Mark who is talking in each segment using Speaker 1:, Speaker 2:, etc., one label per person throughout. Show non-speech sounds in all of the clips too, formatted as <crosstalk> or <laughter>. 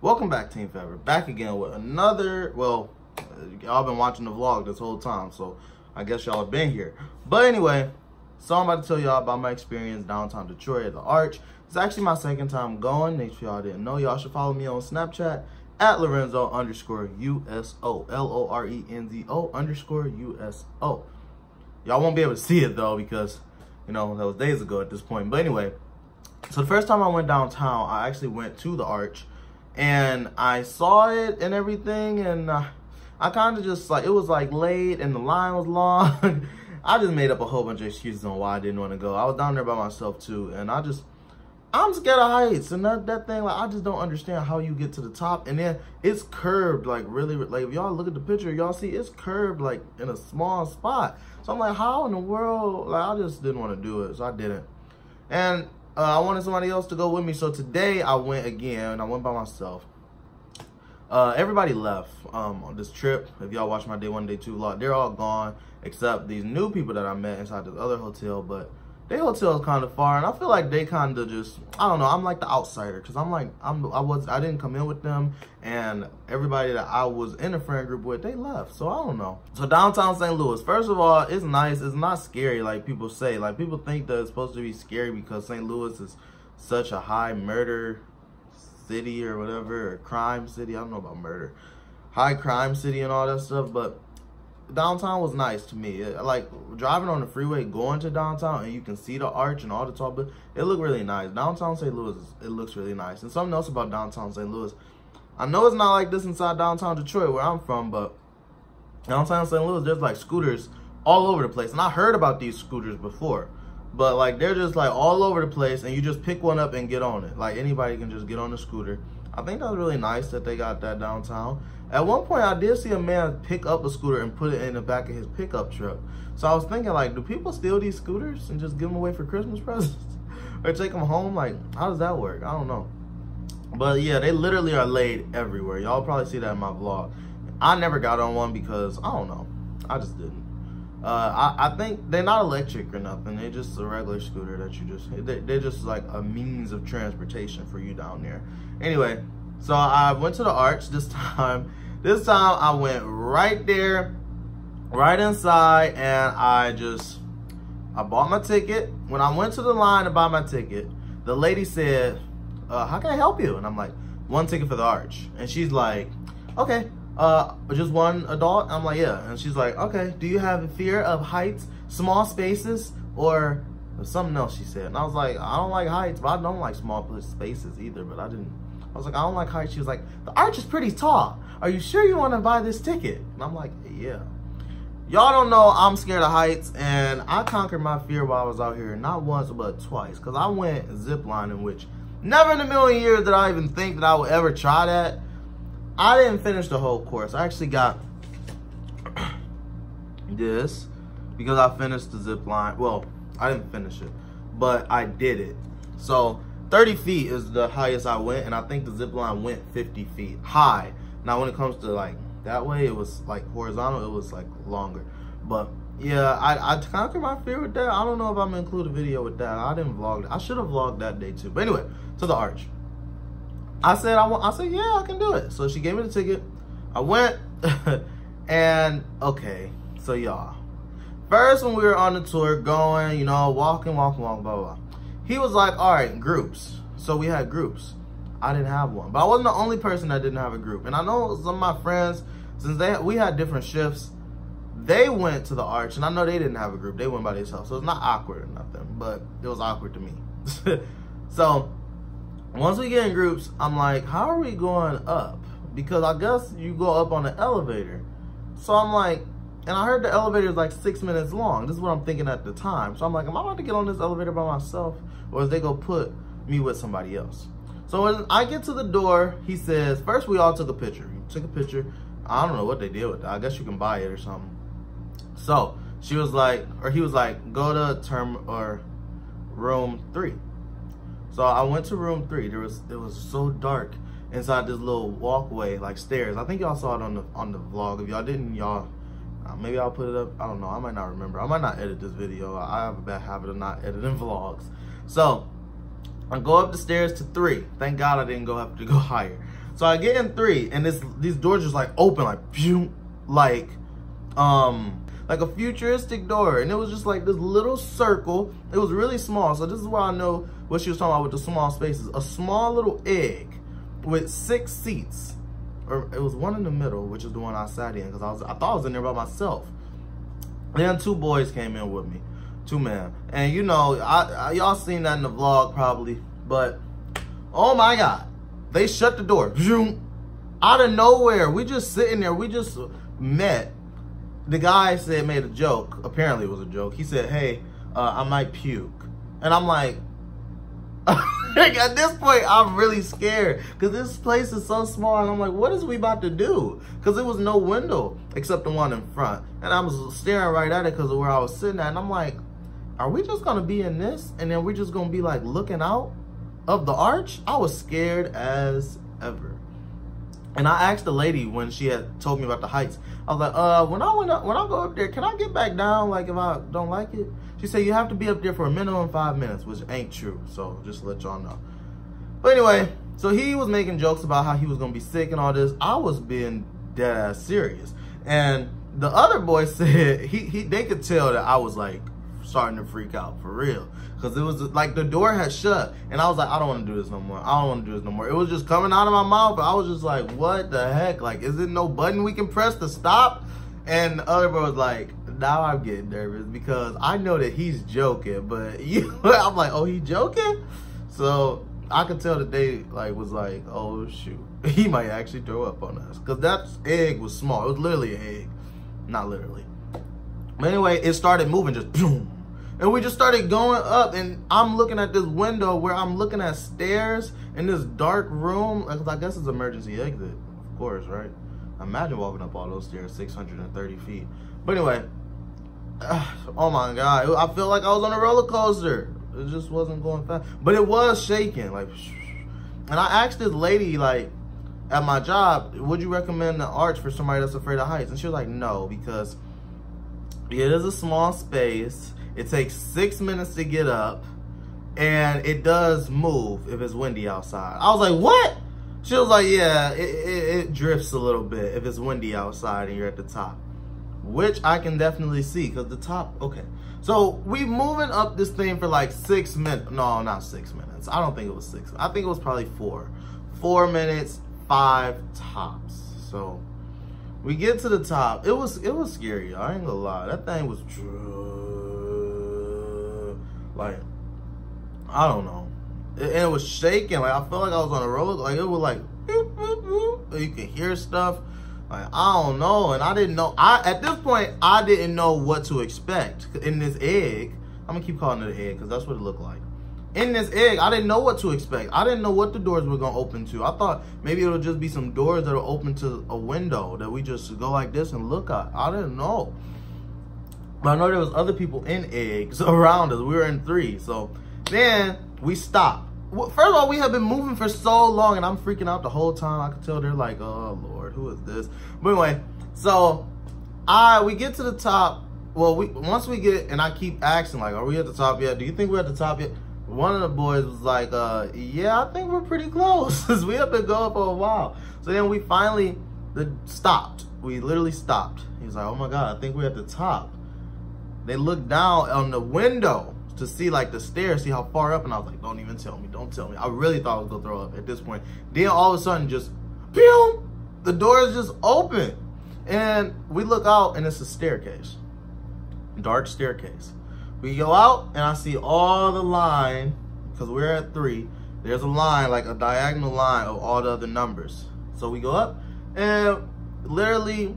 Speaker 1: Welcome back, Team Forever. Back again with another, well, y'all been watching the vlog this whole time, so I guess y'all have been here. But anyway, so I'm about to tell y'all about my experience downtown Detroit at the Arch. It's actually my second time going. Make sure y'all didn't know. Y'all should follow me on Snapchat at Lorenzo underscore USO. L-O-R-E-N-Z-O underscore USO. Y'all won't be able to see it though because, you know, that was days ago at this point. But anyway, so the first time I went downtown, I actually went to the Arch and I saw it and everything and uh, I kind of just like, it was like late and the line was long. <laughs> I just made up a whole bunch of excuses on why I didn't want to go. I was down there by myself too and I just, I'm scared of heights and that, that thing, like I just don't understand how you get to the top and then it's curved like really, like if y'all look at the picture, y'all see it's curved like in a small spot. So I'm like, how in the world? Like, I just didn't want to do it, so I didn't. And uh, I wanted somebody else to go with me, so today I went again. I went by myself. Uh, everybody left um, on this trip. If y'all watch my day one, day two vlog, they're all gone except these new people that I met inside this other hotel. But their hotel is kind of far, and I feel like they kind of just I don't know. I'm like the outsider because I'm like I'm I was I didn't come in with them, and everybody that I was in a friend group with they left. So I don't know. So downtown St. Louis, first of all, it's nice. It's not scary like people say. Like people think that it's supposed to be scary because St. Louis is such a high murder city or whatever, or crime city. I don't know about murder, high crime city and all that stuff, but downtown was nice to me. Like driving on the freeway, going to downtown, and you can see the arch and all the tall buildings. It looked really nice. Downtown St. Louis, it looks really nice. And something else about downtown St. Louis, I know it's not like this inside downtown Detroit where I'm from, but downtown St. Louis, there's like scooters all over the place. And I heard about these scooters before, but like they're just like all over the place, and you just pick one up and get on it. Like anybody can just get on the scooter. I think that's really nice that they got that downtown. At one point, I did see a man pick up a scooter and put it in the back of his pickup truck. So I was thinking, like, do people steal these scooters and just give them away for Christmas <laughs> presents? or take them home? Like, how does that work? I don't know. But yeah, they literally are laid everywhere. Y'all probably see that in my vlog. I never got on one because, I don't know. I just didn't. Uh, I, I think they're not electric or nothing. They're just a regular scooter that you just, they, they're just like a means of transportation for you down there. Anyway, so I went to the arch this <laughs> time. This time I went right there, right inside, and I just, I bought my ticket. When I went to the line to buy my ticket, the lady said, uh, how can I help you? And I'm like, one ticket for the arch. And she's like, okay, uh, just one adult? I'm like, yeah. And she's like, okay, do you have a fear of heights, small spaces, or something else she said. And I was like, I don't like heights, but I don't like small spaces either, but I didn't I was like, I don't like heights. She was like, the arch is pretty tall. Are you sure you want to buy this ticket? And I'm like, yeah. Y'all don't know I'm scared of heights, and I conquered my fear while I was out here, not once, but twice. Because I went ziplining, which never in a million years did I even think that I would ever try that. I didn't finish the whole course. I actually got <clears throat> this because I finished the zip line. Well, I didn't finish it, but I did it. So 30 feet is the highest I went, and I think the zip line went 50 feet high. Now, when it comes to like that way, it was like horizontal, it was like longer. But yeah, I, I conquered my fear with that. I don't know if I'm gonna include a video with that. I didn't vlog. I should have vlogged that day too. But anyway, to the arch. I said I want. I said yeah, I can do it. So she gave me the ticket. I went, <laughs> and okay. So y'all, first when we were on the tour, going, you know, walking, walking, walking, blah blah. blah he was like, all right, groups. So we had groups. I didn't have one, but I wasn't the only person that didn't have a group. And I know some of my friends, since they we had different shifts, they went to the arch, and I know they didn't have a group. They went by themselves, so it's not awkward or nothing, but it was awkward to me. <laughs> so once we get in groups, I'm like, how are we going up? Because I guess you go up on the elevator. So I'm like, and I heard the elevator is like six minutes long. This is what I'm thinking at the time. So I'm like, am I about to get on this elevator by myself? Or is they go put me with somebody else? So when I get to the door, he says, first we all took a picture. He took a picture. I don't know what they did with that. I guess you can buy it or something. So she was like, or he was like, go to term or room three. So I went to room three. There was it was so dark inside this little walkway, like stairs. I think y'all saw it on the on the vlog. If y'all didn't, y'all uh, maybe I'll put it up. I don't know. I might not remember. I might not edit this video. I have a bad habit of not editing <laughs> vlogs. So I go up the stairs to three. Thank God I didn't go have to go <laughs> higher. So I get in three, and this these doors just like open like like um like a futuristic door, and it was just like this little circle. It was really small, so this is why I know what she was talking about with the small spaces. A small little egg with six seats, or it was one in the middle, which is the one I sat in because I was I thought I was in there by myself. Then two boys came in with me, two man. and you know I, I y'all seen that in the vlog probably, but oh my god, they shut the door. Zoom. Out of nowhere, we just sitting there. We just met. The guy said made a joke. Apparently, it was a joke. He said, "Hey, uh, I might puke," and I'm like, <laughs> at this point, I'm really scared because this place is so small, and I'm like, "What is we about to do?" Because there was no window except the one in front, and I was staring right at it because of where I was sitting at, and I'm like, "Are we just gonna be in this, and then we're just gonna be like looking out?" of the arch, I was scared as ever. And I asked the lady when she had told me about the heights. I was like, uh, when I went up, when I go up there, can I get back down? Like if I don't like it? She said you have to be up there for a minimum five minutes, which ain't true. So just let y'all know. But anyway, so he was making jokes about how he was gonna be sick and all this. I was being dead ass serious. And the other boy <laughs> said he, he they could tell that I was like starting to freak out for real. Cause it was like the door had shut and I was like, I don't want to do this no more. I don't want to do this no more. It was just coming out of my mouth, but I was just like, what the heck? Like, is it no button we can press to stop? And the other bro was like, now I'm getting nervous because I know that he's joking, but <laughs> you, I'm like, oh, he joking? So I could tell that they like was like, oh shoot, <laughs> he might actually throw up on us. Cause that egg was small. It was literally an egg, not literally. But anyway, it started moving just <laughs> boom and we just started going up and I'm looking at this window where I'm looking at stairs in this dark room. I guess it's emergency exit, of course, right? Imagine walking up all those stairs, 630 feet. But anyway, <sighs> oh my God. I feel like I was on a roller coaster. It just wasn't going fast. But it was shaking, like, <sniffs> and I asked this lady, like, at my job, would you recommend the arch for somebody that's afraid of heights? And she was like, no, because it is a small space it takes six minutes to get up and it does move if it's windy outside. I was like, what? She was like, yeah, it, it, it, drifts a little bit if it's windy outside and you're at the top. Which I can definitely see because the top, okay. So we moving up this thing for like six minutes. No, not six minutes. I don't think it was six. I think it was probably four. Four minutes, five tops. So we get to the top. It was it was scary. I ain't gonna lie. That thing was like, I don't know. It, it was shaking. Like, I felt like I was on a roller. Like, it was like, boop, boop, boop. you could hear stuff. Like, I don't know. And I didn't know. I At this point, I didn't know what to expect in this egg. I'm going to keep calling it an egg because that's what it looked like. In this egg, I didn't know what to expect. I didn't know what the doors were going to open to. I thought maybe it'll just be some doors that are open to a window that we just go like this and look at. I didn't know. But I know there was other people in eggs <laughs> around us. We were in three. So then we stopped. Well, first of all, we have been moving for so long and I'm freaking out the whole time. I could tell they're like, oh Lord, who is this? But anyway, so I we get to the top. Well, we once we get and I keep asking like, are we at the top yet? Do you think we're at the top yet? One of the boys was like, uh, yeah, I think we're pretty <laughs> close. Cause <laughs> we have been going for a while. So then we finally the, stopped. We literally stopped. He's like, oh my God, I think we're at the top they looked down on the window to see like the stairs, see how far up, and I was like, don't even tell me, don't tell me. I really thought I was gonna throw up at this point. Then all of a sudden, just, pew, the door is just open. And we look out and it's a staircase, dark staircase. We go out and I see all the line, because we're at three, there's a line, like a diagonal line of all the other numbers. So we go up and literally,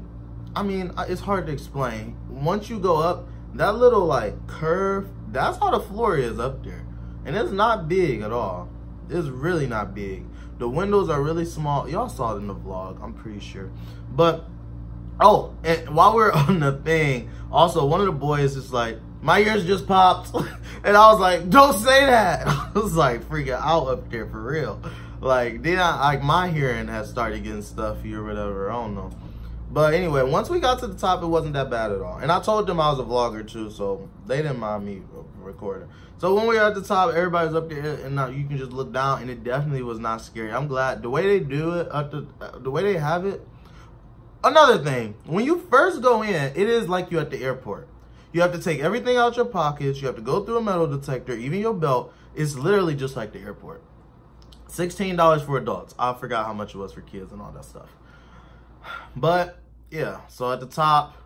Speaker 1: I mean, it's hard to explain. Once you go up, that little like curve, that's how the floor is up there. And it's not big at all. It's really not big. The windows are really small. Y'all saw it in the vlog, I'm pretty sure. But, oh, and while we're <laughs> on the thing, also one of the boys is like, my ears just popped. <laughs> and I was like, don't say that. <laughs> I was like freaking out up there for real. Like, then I, like my hearing has started getting stuffy or whatever, I don't know. But anyway, once we got to the top, it wasn't that bad at all. And I told them I was a vlogger too, so they didn't mind me recording. So when we were at the top, everybody's up there, and now you can just look down, and it definitely was not scary. I'm glad the way they do it, at the uh, the way they have it. Another thing, when you first go in, it is like you're at the airport. You have to take everything out your pockets. You have to go through a metal detector, even your belt. It's literally just like the airport. $16 for adults. I forgot how much it was for kids and all that stuff. But yeah, so at the top,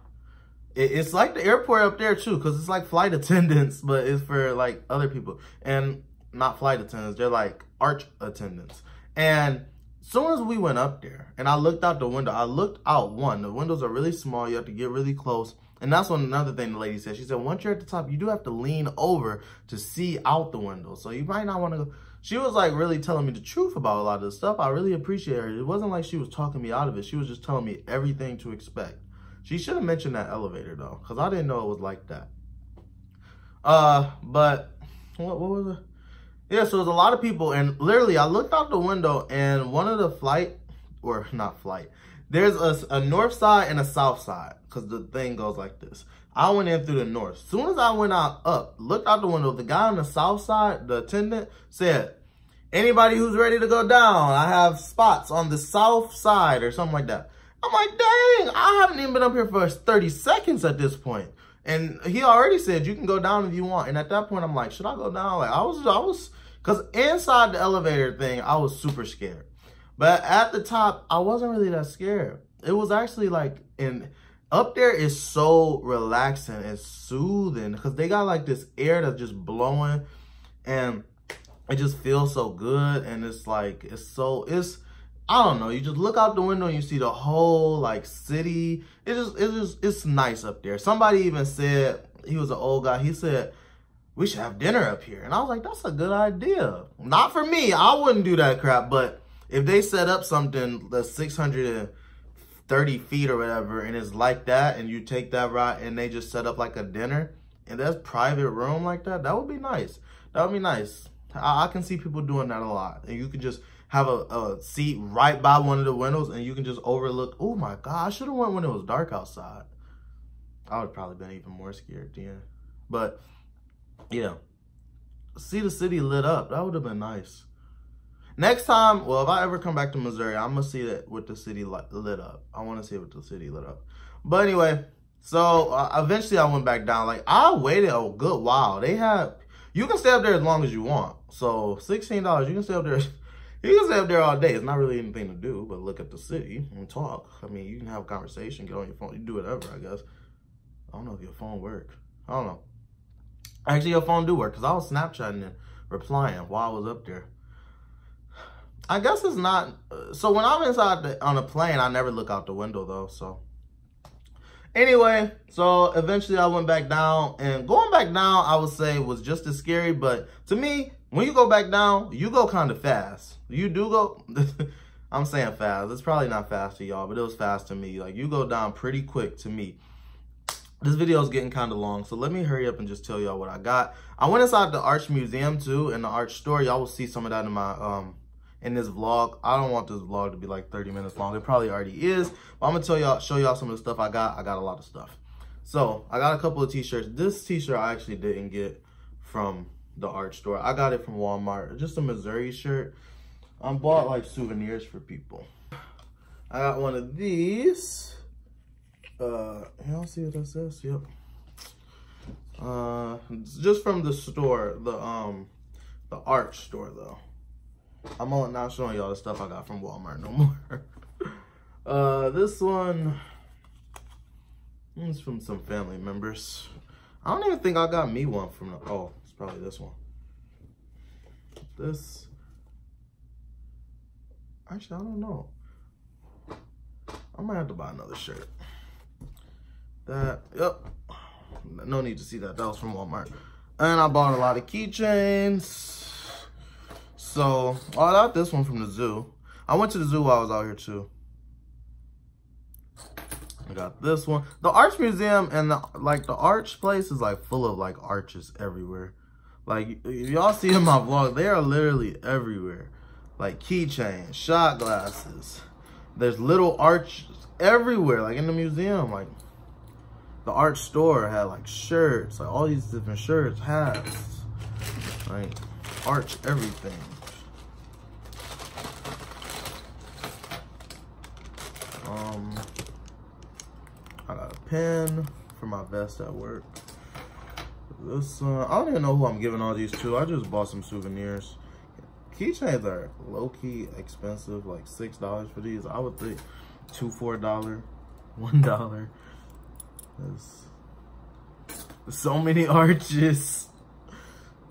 Speaker 1: it, it's like the airport up there too, because it's like flight <laughs> attendants, but it's for like other people. And not flight attendants, they're like arch attendants. And soon as we went up there and I looked out the window, I looked out one. The windows are really small. You have to get really close. And that's one another thing the lady said. She said, once you're at the top, you do have to lean over to see out the window. So you might not want to go. She was like really telling me the truth about a lot of this stuff. I really appreciate her. It wasn't like she was talking me out of it. She was just telling me everything to expect. She should have mentioned that elevator though, because I didn't know it was like that. Uh, but what, what was it? Yeah, so there's a lot of people, and literally, I looked out the window, and one of the flight, or not flight, there's a, a north side and a south side, because the thing goes like this. I went in through the north. Soon as I went out up, looked out the window, the guy on the south side, the attendant, said, anybody who's ready to go down, I have spots on the south side or something like that. I'm like, dang, I haven't even been up here for 30 seconds at this point. And he already said you can go down if you want. And at that point, I'm like, should I go down? Like I was, I was, cause inside the elevator thing, I was super scared. But at the top, I wasn't really that scared. It was actually like, and up there is so relaxing and soothing because they got like this air that's just blowing and it just feels so good. And it's like, it's so, it's, I don't know. You just look out the window and you see the whole like city. It's just, it's just, it's nice up there. Somebody even said, he was an old guy. He said, we should have dinner up here. And I was like, that's a good idea. Not for me. I wouldn't do that crap. But if they set up something that's 630 feet or whatever, and it's like that, and you take that route and they just set up like a dinner, and that's private room like that, that would be nice. That would be nice. I, I can see people doing that a lot. And you can just have a, a seat right by one of the windows and you can just overlook. Oh my God, I should have went when it was dark outside. I would probably been even more scared then. But yeah, see the city lit up. That would have been nice. Next time, well, if I ever come back to Missouri, I'm gonna see that with the city lit up. I want to see it with the city lit up. But anyway, so uh, eventually I went back down. Like I waited a good while. They have, you can stay up there as long as you want. So $16, you can stay up there <laughs> You can stay up there all day. It's not really anything to do but look at the city and talk. I mean, you can have a conversation, get on your phone. You do whatever, I guess. I don't know if your phone work. I don't know. Actually, your phone do work because I was Snapchatting and replying while I was up there. I guess it's not. Uh, so when I'm inside the, on a plane, I never look out the window though. So anyway, so eventually I went back down and going back down, I would say was just as scary. But to me, when you go back down, you go kind of fast. You do go, <laughs> I'm saying fast. It's probably not fast to y'all, but it was fast to me. Like you go down pretty quick to me. This video is getting kind of long, so let me hurry up and just tell y'all what I got. I went inside the Arch Museum too, and the Arch store. Y'all will see some of that in my um in this vlog. I don't want this vlog to be like 30 minutes long. It probably already is. But I'm gonna tell y'all, show y'all some of the stuff I got. I got a lot of stuff. So I got a couple of t-shirts. This t-shirt I actually didn't get from the Arch store. I got it from Walmart. Just a Missouri shirt. I bought like souvenirs for people. I got one of these. Uh, y'all see what that says? Yep. Uh, just from the store, the um, the Arch store though. I'm not showing y'all the stuff I got from Walmart no more. <laughs> uh, this one is from some family members. I don't even think I got me one from the, oh, it's probably this one. This, actually, I don't know. I might have to buy another shirt. That, yep. No need to see that. That was from Walmart. And I bought a lot of keychains. So, oh, I got this one from the zoo. I went to the zoo while I was out here too. I got this one. The Arch Museum and the, like the Arch place is like full of like arches everywhere. Like, y'all see in my vlog, they are literally everywhere. Like keychains, shot glasses, there's little arches everywhere, like in the museum. Like the Arch store had like shirts, like all these different shirts, hats, like arch everything. Um, I got a pen for my vest at work. This, uh, I don't even know who I'm giving all these to. I just bought some souvenirs. Keychains are low-key expensive, like $6 for these. I would think two, $4, <laughs> $1. There's so many <laughs> arches.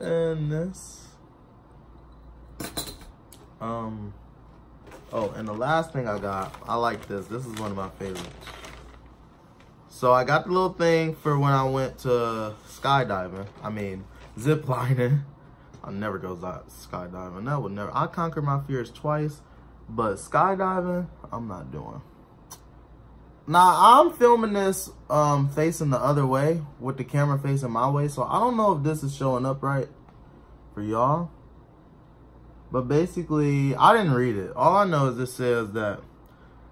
Speaker 1: And this. Um, oh, and the last thing I got, I like this. This is one of my favorites. So I got the little thing for when I went to skydiving. I mean, ziplining. <laughs> I'll never go skydiving. That would never. I conquered my fears twice, but skydiving, I'm not doing. Now, I'm filming this um, facing the other way with the camera facing my way. So I don't know if this is showing up right for y'all. But basically, I didn't read it. All I know is this says that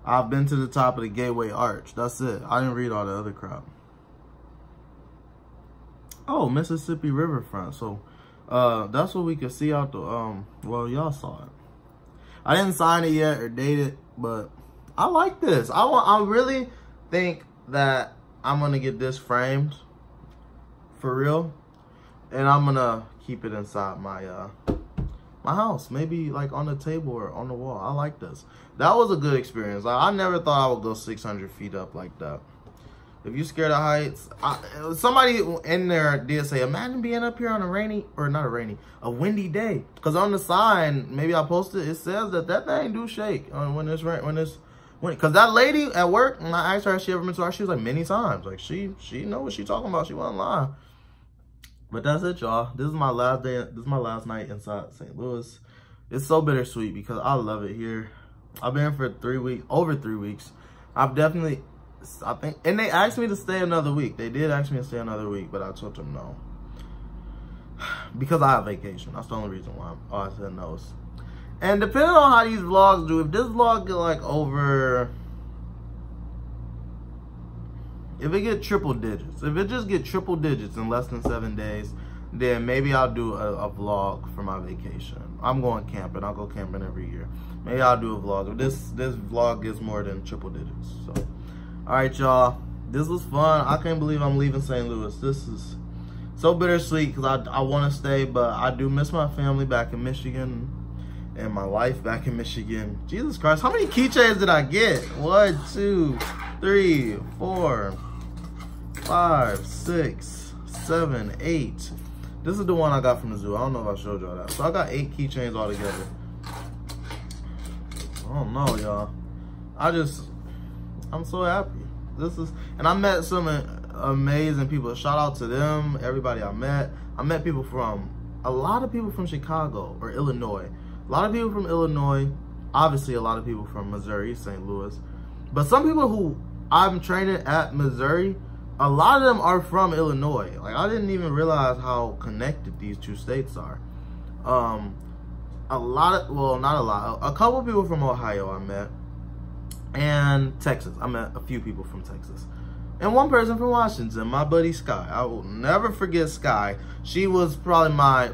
Speaker 1: I've been to the top of the Gateway Arch. That's it. I didn't read all the other crap. Oh, Mississippi Riverfront. So, uh, that's what we could see out the, um, well, y'all saw it. I didn't sign it yet or date it, but I like this. I want, I really think that I'm going to get this framed for real. And I'm going to keep it inside my, uh, my house, maybe like on the table or on the wall. I like this. That was a good experience. Like, I never thought I would go 600 feet up like that. If you're scared of heights, I, somebody in there did say, imagine being up here on a rainy, or not a rainy, a windy day. Because on the sign, maybe I posted, it says that that thing do shake uh, when it's when it's when. Because that lady at work, and I asked her if she ever been to our, she was like many times. Like she she know what she talking about. She wasn't lying. But that's it, y'all. This is my last day. This is my last night inside St. Louis. It's so bittersweet because I love it here. I've been here for three weeks, over three weeks. I've definitely, I think, and they asked me to stay another week. They did ask me to stay another week, but I told them no. <sighs> Because I have vacation. That's the only reason why I said no. And depending on how these vlogs do, if this vlog get like over if it get triple digits, if it just get triple digits in less than seven days, then maybe I'll do a, a, vlog for my vacation. I'm going camping. I'll go camping every year. Maybe I'll do a vlog. This this vlog gets more than triple digits. So, all right, y'all. This was fun. I can't believe I'm leaving St. Louis. This is so bittersweet because I, I want to stay, but I do miss my family back in Michigan and my life back in Michigan. Jesus Christ, how many keychains did I get? One, two, three, four, five, six, seven, eight. This is the one I got from the zoo. I don't know if I showed y'all that. So I got eight keychains all together. I don't know, y'all. I just, I'm so happy. This is, and I met some amazing people. Shout out to them, everybody I met. I met people from, a lot of people from Chicago or Illinois. A lot of people from Illinois. Obviously, a lot of people from Missouri, St. Louis. But some people who I'm training at Missouri, a lot of them are from Illinois. Like I didn't even realize how connected these two states are. Um, a lot of, well, not a lot, a couple people from Ohio I met, and Texas. I met a few people from Texas, and one person from Washington. My buddy Sky. I will never forget Sky. She was probably my,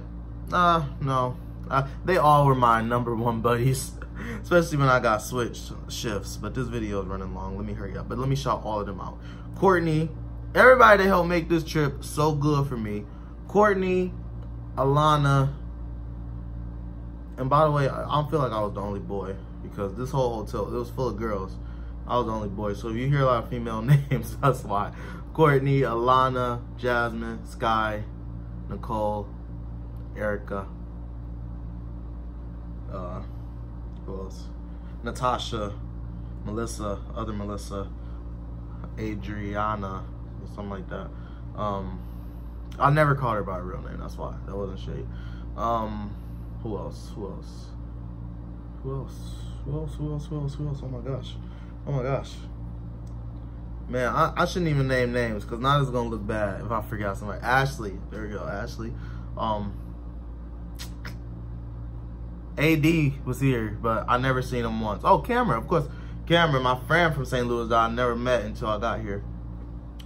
Speaker 1: uh, no, uh, they all were my number one buddies. <laughs> Especially when I got switched shifts. But this video is running long. Let me hurry up. But let me shout all of them out. Courtney, everybody that helped make this trip so good for me. Courtney, Alana, and by the way, I don't feel like I was the only boy because this whole hotel, it was full of girls. I was the only boy. So if you hear a lot of female <laughs> names, that's why. Courtney, Alana, Jasmine, Sky, Nicole, Erica, uh, who else? Natasha, Melissa, other Melissa, Adriana, something like that. Um, I never called her by her real name. That's why that wasn't shade. Um, who else? Who else? Who else? Who else? Who else? Who else? Who else? Oh my gosh! Oh my gosh! Man, I, I shouldn't even name names because now it's gonna look bad if I forget somebody. Ashley, there we go. Ashley. Um, AD was here, but I never seen him once. Oh, Cameron, of course. Cameron, my friend from St. Louis that I never met until I got here.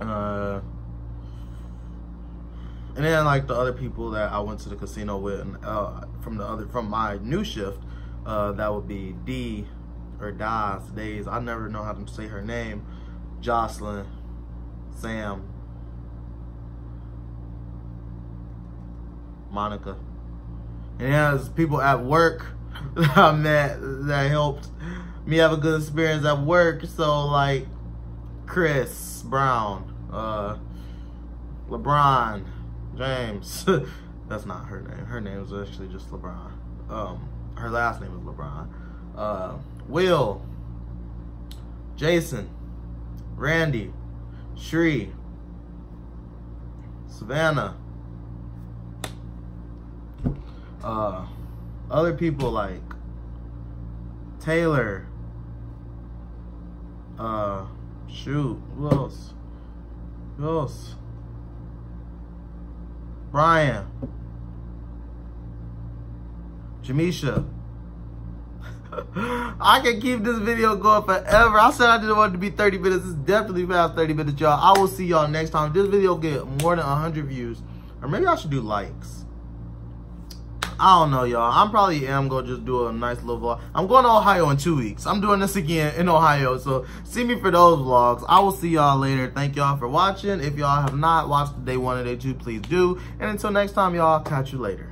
Speaker 1: Uh, and then like the other people that I went to the casino with, and, uh, from the other from my new shift, uh, that would be D or Das Days. I never know how to say her name. Jocelyn, Sam, Monica, and there's people at work <laughs> that I met that helped me have a good experience at work. So like Chris Brown, uh, LeBron James. <laughs> That's not her name. Her name is actually just LeBron. Um, her last name is LeBron. Uh, Will, Jason, Randy, Shree, Savannah. Uh, other people like Taylor. Uh, shoot, who else? Who else? Brian. Jamisha. <laughs> I can keep this video going forever. I said I didn't want it to be 30 minutes. It's definitely past 30 minutes, y'all. I will see y'all next time. This video get more than 100 views. Or maybe I should do likes. I don't know, y'all. I'm probably am gonna just do a nice little vlog. I'm going to Ohio in two weeks. I'm doing this again in Ohio. So see me for those vlogs. I will see y'all later. Thank y'all for watching. If y'all have not watched day one or day two, please do. And until next time, y'all, catch you later.